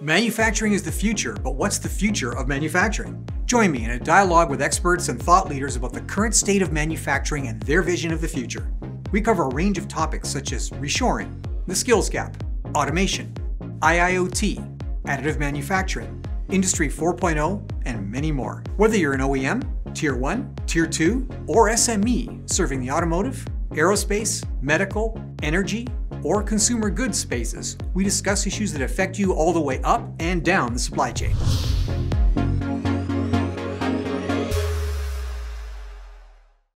Manufacturing is the future, but what's the future of manufacturing? Join me in a dialogue with experts and thought leaders about the current state of manufacturing and their vision of the future. We cover a range of topics such as reshoring, the skills gap, automation, IIoT, additive manufacturing, Industry 4.0, and many more. Whether you're an OEM, Tier 1, Tier 2, or SME serving the automotive, aerospace, medical, energy, or consumer goods spaces, we discuss issues that affect you all the way up and down the supply chain.